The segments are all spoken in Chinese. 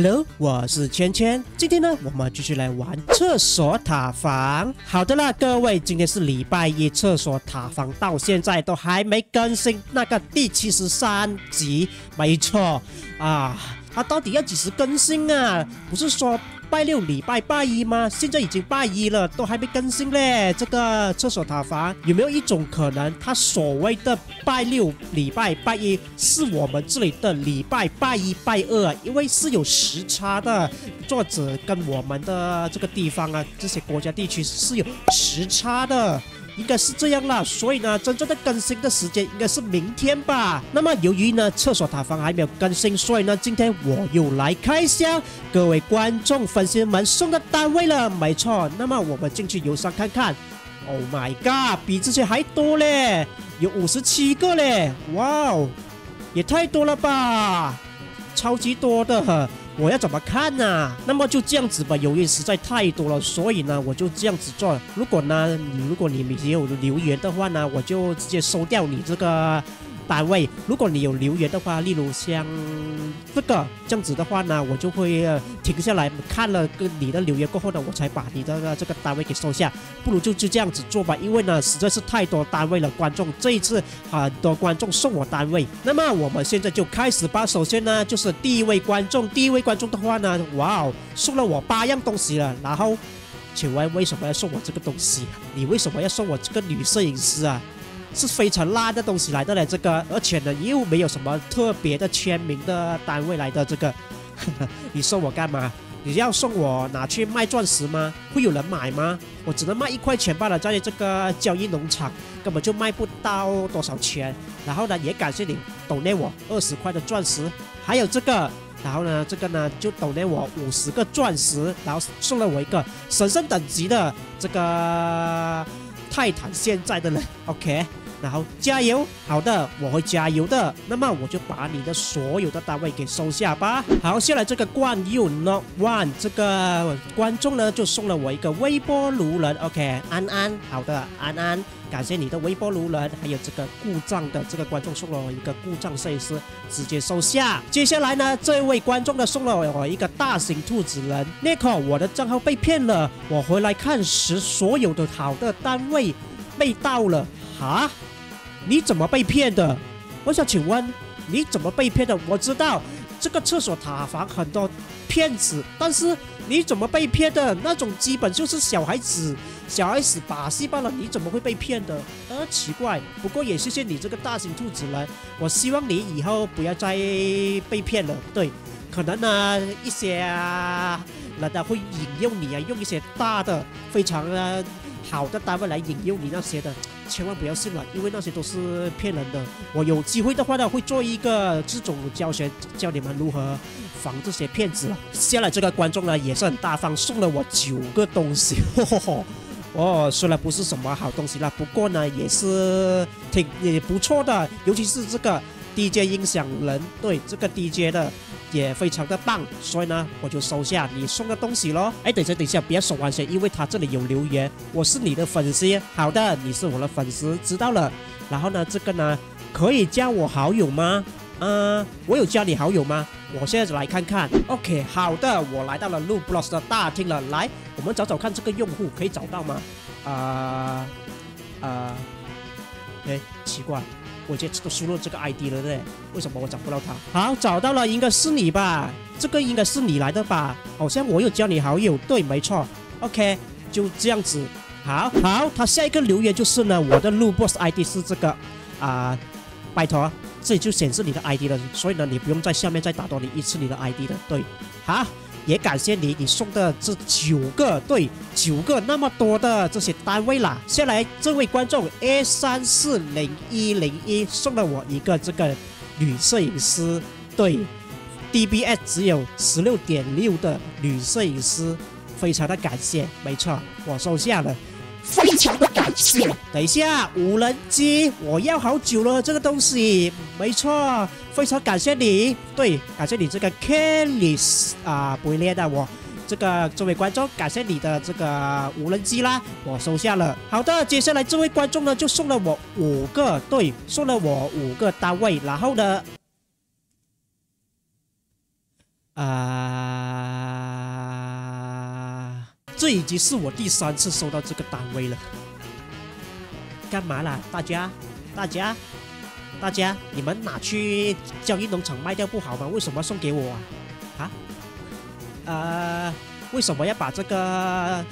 Hello，我是圈圈。今天呢，我们继续来玩厕所塔防。好的啦，各位，今天是礼拜一，厕所塔防到现在都还没更新那个第七十三集。没错啊，它到底要几时更新啊？不是说。拜六礼拜拜一吗？现在已经拜一了，都还没更新嘞。这个厕所塔防有没有一种可能，它所谓的拜六礼拜拜一是我们这里的礼拜拜一拜二？因为是有时差的，作者跟我们的这个地方啊，这些国家地区是有时差的。应该是这样啦，所以呢，真正的更新的时间应该是明天吧。那么由于呢，厕所塔防还没有更新，所以呢，今天我又来开箱各位观众粉丝们送的单位了。没错，那么我们进去邮箱看看。Oh my god，比之前还多嘞，有五十七个嘞，哇哦，也太多了吧，超级多的。我要怎么看呢？那么就这样子吧，由于实在太多了，所以呢，我就这样子做。如果呢，如果你没有留言的话呢，我就直接收掉你这个。单位，如果你有留言的话，例如像这个这样子的话呢，我就会停下来看了个你的留言过后呢，我才把你的这个单位给收下。不如就就这样子做吧，因为呢实在是太多单位了，观众这一次很多观众送我单位。那么我们现在就开始吧。首先呢，就是第一位观众，第一位观众的话呢，哇哦，送了我八样东西了。然后，请问为什么要送我这个东西？你为什么要送我这个女摄影师啊？是非常烂的东西来的嘞，这个，而且呢又没有什么特别的签名的单位来的这个，你送我干嘛？你要送我拿去卖钻石吗？会有人买吗？我只能卖一块钱罢了，在这个交易农场根本就卖不到多少钱。然后呢，也感谢你抖内我二十块的钻石，还有这个，然后呢，这个呢就抖内我五十个钻石，然后送了我一个神圣等级的这个。泰坦现在的人，OK，然后加油，好的，我会加油的。那么我就把你的所有的单位给收下吧。好，下来这个冠 you not one 这个观众呢，就送了我一个微波炉人，OK，安安，好的，安安，感谢你的微波炉人，还有这个故障的这个观众送了我一个故障摄影师，直接收下。接下来呢，这位观众呢送了我一个大型兔子人，Nico，我的账号被骗了，我回来看时，所有的好的单位。被盗了哈？你怎么被骗的？我想请问你怎么被骗的？我知道这个厕所塔防很多骗子，但是你怎么被骗的？那种基本就是小孩子小孩子把戏罢了，你怎么会被骗的？呃，奇怪。不过也谢谢你这个大型兔子人，我希望你以后不要再被骗了。对，可能呢一些人家会引诱你啊，用一些大的非常的。好的单位来引诱你那些的，千万不要信了，因为那些都是骗人的。我有机会的话呢，会做一个这种教学，教你们如何防这些骗子了。下来这个观众呢也是很大方，送了我九个东西，哦，虽然不是什么好东西啦，不过呢也是挺也不错的，尤其是这个 DJ 音响人，对这个 DJ 的。也非常的棒，所以呢，我就收下你送的东西喽。哎，等一下，等一下，不要收完先，因为他这里有留言，我是你的粉丝。好的，你是我的粉丝，知道了。然后呢，这个呢，可以加我好友吗？嗯，我有加你好友吗？我现在来看看。OK，好的，我来到了路 b l o s 的大厅了。来，我们找找看这个用户可以找到吗？啊啊，哎，奇怪。我这都输入这个 ID 了对，为什么我找不到他？好，找到了，应该是你吧？这个应该是你来的吧？好像我有加你好友，对，没错。OK，就这样子。好，好，他下一个留言就是呢，我的路 boss ID 是这个啊，拜托，这里就显示你的 ID 了，所以呢，你不用在下面再打多你一次你的 ID 的，对，好。也感谢你，你送的这九个，对，九个那么多的这些单位啦。下来这位观众 A 三四零一零一送了我一个这个女摄影师，对，DBS 只有十六点六的女摄影师，非常的感谢，没错，我收下了。非常的感谢。等一下，无人机，我要好久了，这个东西，没错，非常感谢你。对，感谢你这个 Kelly 啊，不会列的我，这个这位观众，感谢你的这个无人机啦，我收下了。好的，接下来这位观众呢，就送了我五个，对，送了我五个单位，然后呢，啊。这已经是我第三次收到这个单位了。干嘛啦，大家？大家？大家？你们拿去交易农场卖掉不好吗？为什么送给我啊？啊？呃，为什么要把这个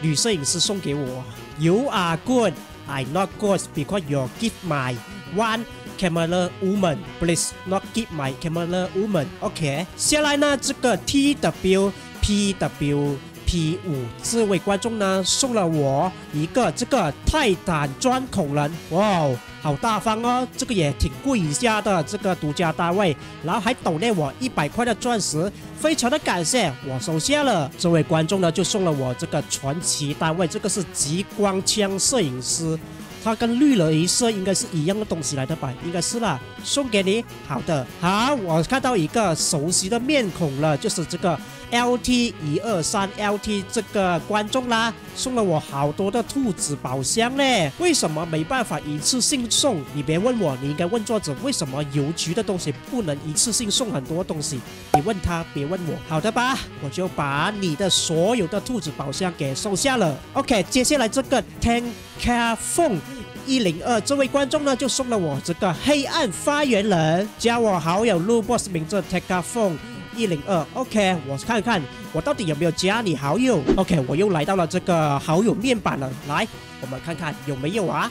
女摄影师送给我？You are good, I not good because you give my one camera woman. Please not give my camera woman. OK，下来呢，这个 T W P W。P 五这位观众呢送了我一个这个泰坦钻孔人，哇哦，好大方哦，这个也挺贵一下的这个独家单位，然后还抖内我一百块的钻石，非常的感谢，我收下了。这位观众呢就送了我这个传奇单位，这个是极光枪摄影师，它跟绿了一色应该是一样的东西来的吧？应该是啦，送给你。好的，好，我看到一个熟悉的面孔了，就是这个。L T 一二三 L T 这个观众啦，送了我好多的兔子宝箱嘞。为什么没办法一次性送？你别问我，你应该问作者，为什么邮局的东西不能一次性送很多东西？你问他，别问我。好的吧，我就把你的所有的兔子宝箱给收下了。OK，接下来这个 Ten c a r f o n e 一零二这位观众呢，就送了我这个黑暗发言人，加我好友录 boss 名字 Ten Car Phone。一零二，OK，我看看我到底有没有加你好友。OK，我又来到了这个好友面板了，来，我们看看有没有啊？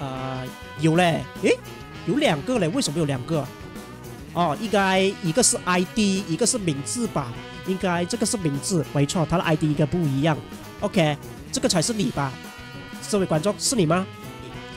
呃，有嘞，诶，有两个嘞，为什么有两个？哦，应该一个是 ID，一个是名字吧？应该这个是名字，没错，他的 ID 应该不一样。OK，这个才是你吧？这位观众是你吗？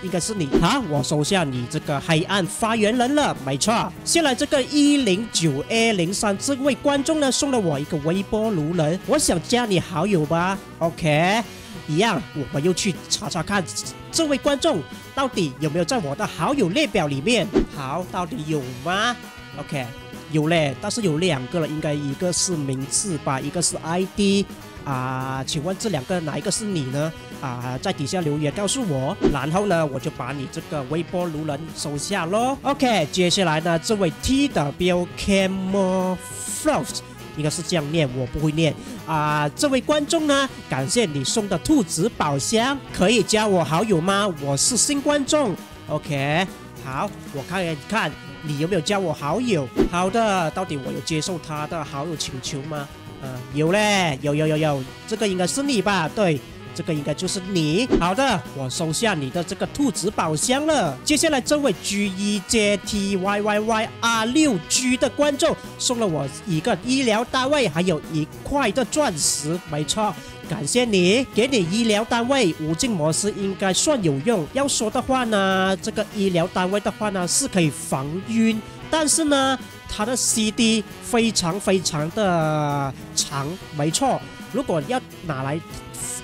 应该是你啊！我收下你这个黑暗发言人了，没错。先来这个一零九 A 零三这位观众呢，送了我一个微波炉人，我想加你好友吧。OK，一样，我们又去查查看这位观众到底有没有在我的好友列表里面。好，到底有吗？OK，有嘞，但是有两个了，应该一个是名字吧，一个是 ID。啊，请问这两个哪一个是你呢？啊，在底下留言告诉我，然后呢，我就把你这个微波炉人收下喽。OK，接下来呢，这位 T W Camouflage 应该是这样念，我不会念啊。这位观众呢，感谢你送的兔子宝箱，可以加我好友吗？我是新观众。OK，好，我看一看你有没有加我好友。好的，到底我有接受他的好友请求吗？呃，有嘞，有有有有，这个应该是你吧？对，这个应该就是你。好的，我收下你的这个兔子宝箱了。接下来这位 G E J T Y Y Y R 六 G 的观众送了我一个医疗单位，还有一块的钻石。没错，感谢你，给你医疗单位无尽模式应该算有用。要说的话呢，这个医疗单位的话呢是可以防晕，但是呢。它的 CD 非常非常的长，没错。如果要拿来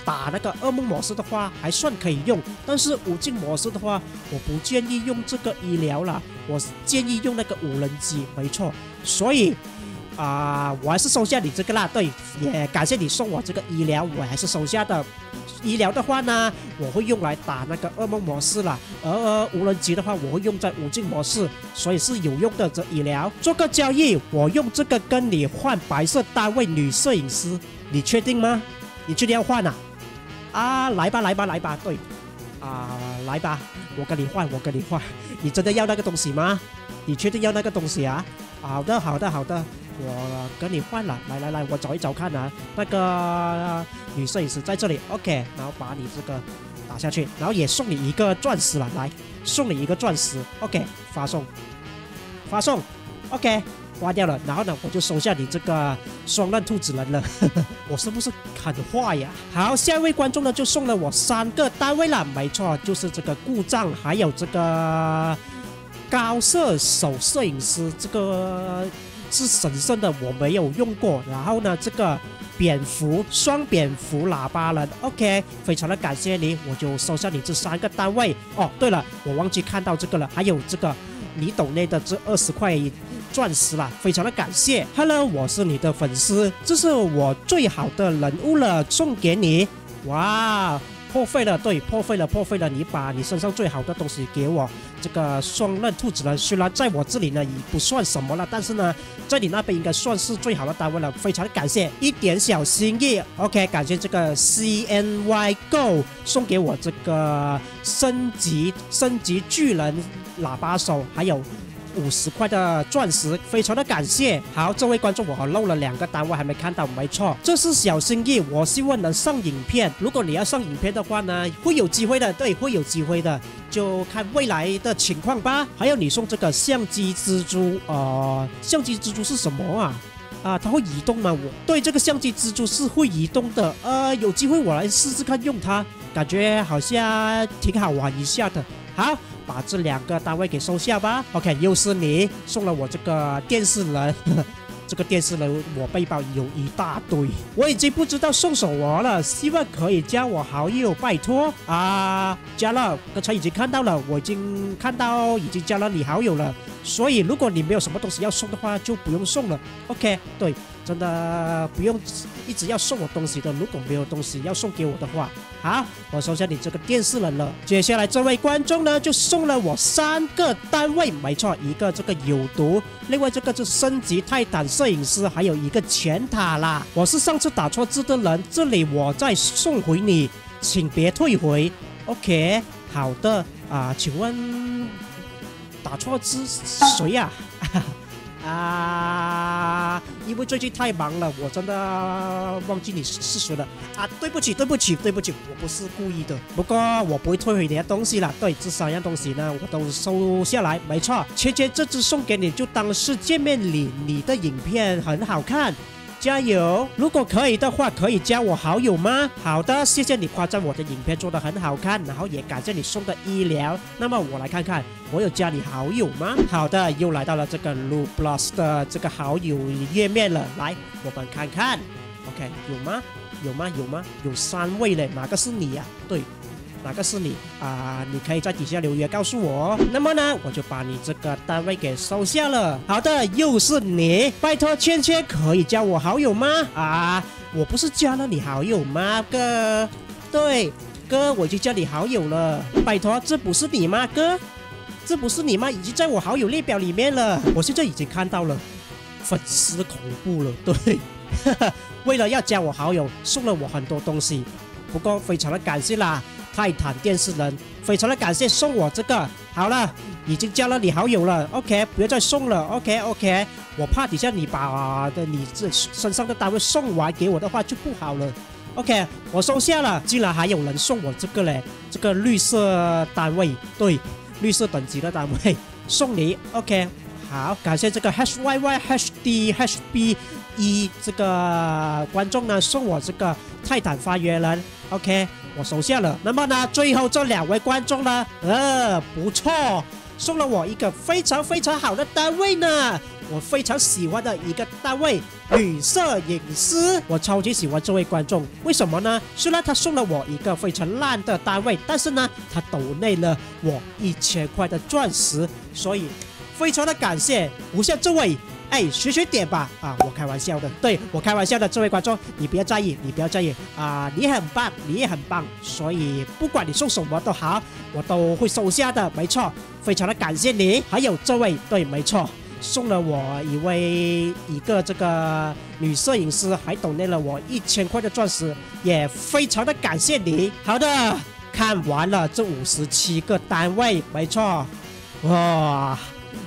打那个噩梦模式的话，还算可以用。但是无尽模式的话，我不建议用这个医疗了，我建议用那个无人机，没错。所以。啊，我还是收下你这个啦。对，也感谢你送我这个医疗，我还是收下的。医疗的话呢，我会用来打那个噩梦模式了。而无人机的话，我会用在无尽模式，所以是有用的。这医疗做个交易，我用这个跟你换白色单位女摄影师，你确定吗？你确定要换啊？啊，来吧，来吧，来吧。对，啊，来吧，我跟你换，我跟你换。你真的要那个东西吗？你确定要那个东西啊？好的，好的，好的。我跟你换了，来来来，我找一找看啊，那个女摄影师在这里，OK，然后把你这个打下去，然后也送你一个钻石了，来，送你一个钻石，OK，发送，发送，OK，花掉了，然后呢，我就收下你这个双刃兔子人了，我是不是很坏呀？好，下一位观众呢就送了我三个单位了，没错，就是这个故障，还有这个高射手摄影师这个。是神圣的，我没有用过。然后呢，这个蝙蝠双蝙蝠喇叭了，OK，非常的感谢你，我就收下你这三个单位。哦，对了，我忘记看到这个了，还有这个你懂内的这二十块钻石了，非常的感谢。Hello，我是你的粉丝，这是我最好的人物了，送给你。哇，破费了，对，破费了，破费了。你把你身上最好的东西给我，这个双刃兔子呢，虽然在我这里呢也不算什么了，但是呢，在你那边应该算是最好的单位了，非常感谢，一点小心意。OK，感谢这个 CNY Go 送给我这个升级升级巨人喇叭手，还有。五十块的钻石，非常的感谢。好，这位观众，我漏了两个单位还没看到，没错，这是小心意。我希望能上影片，如果你要上影片的话呢，会有机会的，对，会有机会的，就看未来的情况吧。还有你送这个相机蜘蛛，呃，相机蜘蛛是什么啊？啊，它会移动吗？我对这个相机蜘蛛是会移动的，呃，有机会我来试试看用它，感觉好像挺好玩一下的。好。把这两个单位给收下吧。OK，又是你送了我这个电视人，这个电视人我背包有一大堆，我已经不知道送什么了。希望可以加我好友，拜托啊！加了，刚才已经看到了，我已经看到已经加了你好友了。所以如果你没有什么东西要送的话，就不用送了。OK，对。真的不用一直要送我东西的，如果没有东西要送给我的话，好，我收下你这个电视人了。接下来这位观众呢，就送了我三个单位，没错，一个这个有毒，另外这个就是升级泰坦摄影师，还有一个前塔啦。我是上次打错字的人，这里我再送回你，请别退回。OK，好的啊，请问打错字谁呀？啊，因为最近太忙了，我真的忘记你是谁了啊！对不起，对不起，对不起，我不是故意的。不过我不会退回你的东西了。对，这三样东西呢，我都收下来。没错，芊芊这只送给你，就当是见面礼。你的影片很好看。加油！如果可以的话，可以加我好友吗？好的，谢谢你夸赞我的影片做的很好看，然后也感谢你送的医疗。那么我来看看，我有加你好友吗？好的，又来到了这个 Lu Plus 的这个好友页面了。来，我们看看，OK，有吗？有吗？有吗？有三位嘞，哪个是你呀？对。哪个是你啊？你可以在底下留言告诉我。那么呢，我就把你这个单位给收下了。好的，又是你，拜托芊芊可以加我好友吗？啊，我不是加了你好友吗，哥？对，哥，我就加你好友了。拜托，这不是你吗，哥？这不是你吗？已经在我好友列表里面了。我现在已经看到了，粉丝恐怖了。对，为了要加我好友，送了我很多东西，不过非常的感谢啦。泰坦电视人，非常的感谢送我这个。好了，已经加了你好友了。OK，不要再送了。OK，OK，我怕底下你把的你这身上的单位送完给我的话就不好了。OK，我收下了。竟然还有人送我这个嘞，这个绿色单位，对，绿色等级的单位 送你。OK，好，感谢这个 HYYHDHB 一这个观众呢送我这个泰坦发言人。OK。我收下了。那么呢，最后这两位观众呢，呃，不错，送了我一个非常非常好的单位呢。我非常喜欢的一个单位，女摄影师。我超级喜欢这位观众，为什么呢？虽然他送了我一个非常烂的单位，但是呢，他抖内了我一千块的钻石，所以非常的感谢。不像这位。哎，学学点吧！啊，我开玩笑的，对我开玩笑的，这位观众，你不要在意，你不要在意啊！你很棒，你也很棒，所以不管你送什么都好，我都会收下的，没错，非常的感谢你。还有这位，对，没错，送了我一位一个这个女摄影师，还懂内了我一千块的钻石，也非常的感谢你。好的，看完了这五十七个单位，没错，哇！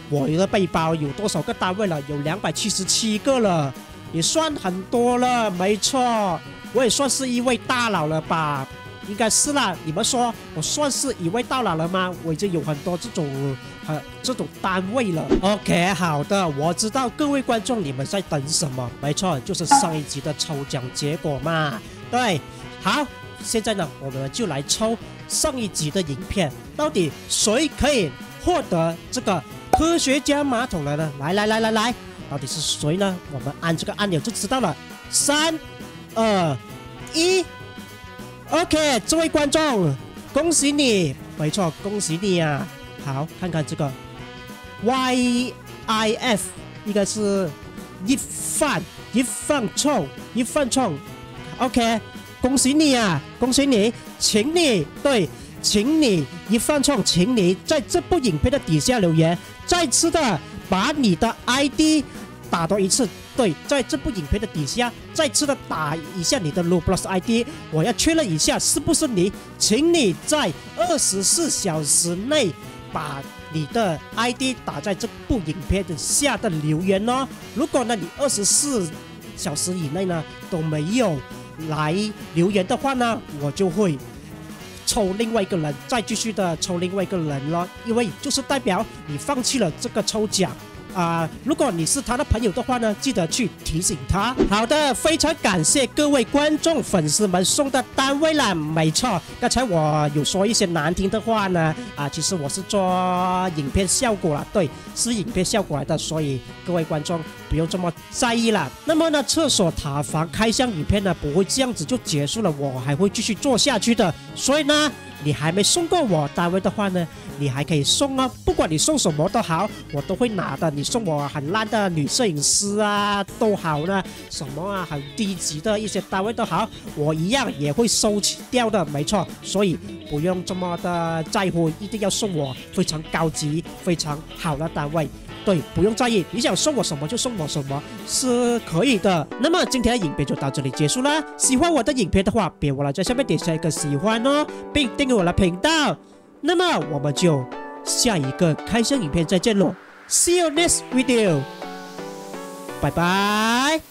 我的背包有多少个单位了？有两百七十七个了，也算很多了。没错，我也算是一位大佬了吧？应该是啦。你们说我算是一位大佬了吗？我已经有很多这种呃这种单位了。OK，好的，我知道各位观众你们在等什么？没错，就是上一集的抽奖结果嘛。对，好，现在呢，我们就来抽上一集的影片，到底谁可以获得这个？科学家马桶来了，来来来来来，到底是谁呢？我们按这个按钮就知道了。三、二、一，OK，这位观众，恭喜你，没错，恭喜你啊！好，看看这个 YIF，应该是一饭一饭冲一饭冲，OK，恭喜你啊，恭喜你，请你对，请你一犯错，请你在这部影片的底下留言，再次的把你的 ID 打多一次。对，在这部影片的底下再次的打一下你的 l u Plus ID，我要确认一下是不是你，请你在二十四小时内把你的 ID 打在这部影片的下的留言哦。如果呢你二十四小时以内呢都没有来留言的话呢，我就会抽另外一个人，再继续的抽另外一个人了，因为就是代表你放弃了这个抽奖。啊，如果你是他的朋友的话呢，记得去提醒他。好的，非常感谢各位观众粉丝们送的单位啦，没错，刚才我有说一些难听的话呢，啊，其实我是做影片效果了，对，是影片效果来的，所以各位观众不用这么在意了。那么呢，厕所塔防开箱影片呢，不会这样子就结束了，我还会继续做下去的，所以呢。你还没送过我单位的话呢，你还可以送哦。不管你送什么都好，我都会拿的。你送我很烂的女摄影师啊，都好呢。什么啊，很低级的一些单位都好，我一样也会收起掉的，没错。所以不用这么的在乎，一定要送我非常高级、非常好的单位。对，不用在意，你想送我什么就送我什么，是可以的。那么今天的影片就到这里结束了。喜欢我的影片的话，别忘了在下面点下一个喜欢哦，并订阅我的频道。那么我们就下一个开箱影片再见喽，See you next video，拜拜。